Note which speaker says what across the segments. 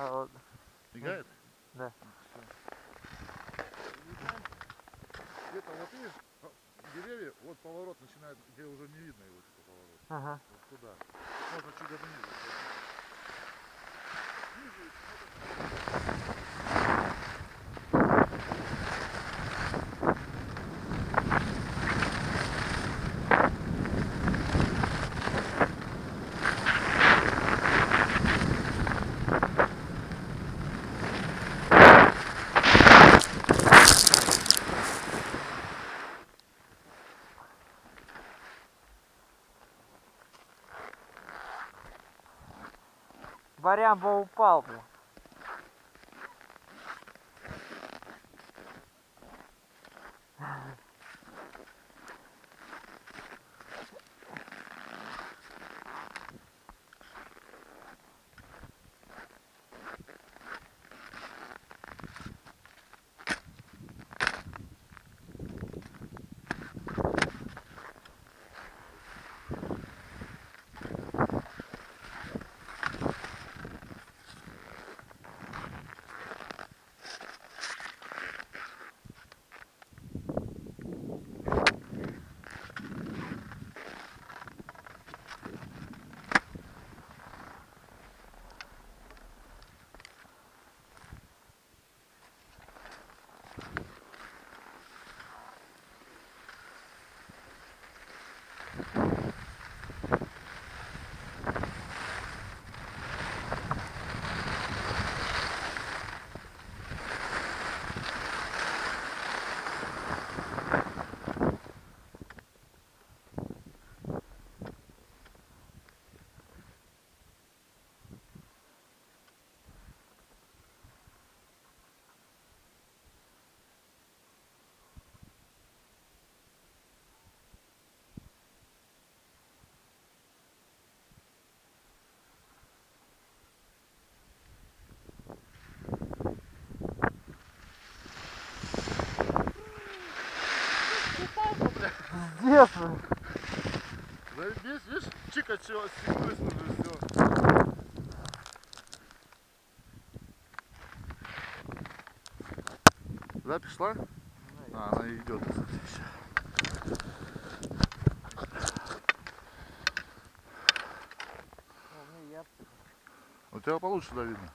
Speaker 1: Холодно.
Speaker 2: Мигает?
Speaker 1: Да.
Speaker 2: Где-то вот видишь, а, деревья, вот поворот начинает, где уже не видно его типа поворот.
Speaker 1: Ага.
Speaker 2: Вот туда. Можно чуть даже ниже.
Speaker 1: Барямба упал, бля.
Speaker 2: Здесь, видишь, чика чего, стеклись уже все. Запись шла? А, она идет. У тебя получше да видно.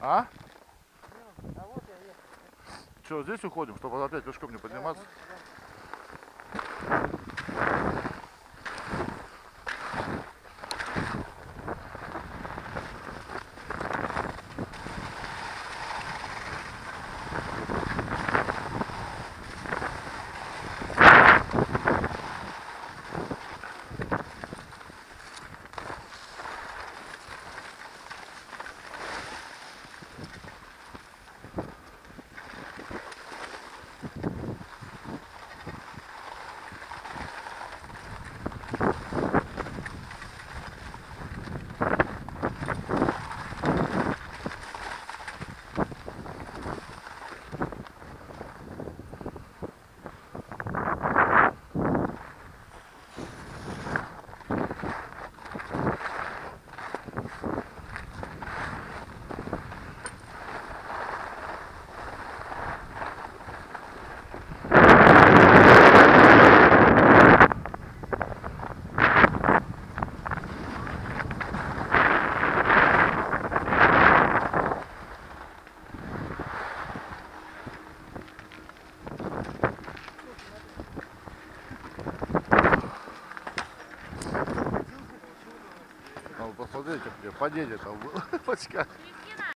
Speaker 2: А? Что, здесь уходим, чтобы опять пешком не подниматься? Надо как мне падение там было. Почка.
Speaker 3: Кристина,